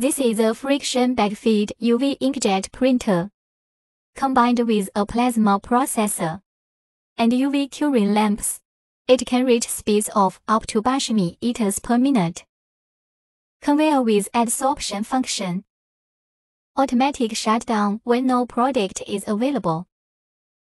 This is a friction bag feed UV inkjet printer. Combined with a plasma processor and UV curing lamps, it can reach speeds of up to 80 meters per minute. Conveyor with adsorption function. Automatic shutdown when no product is available.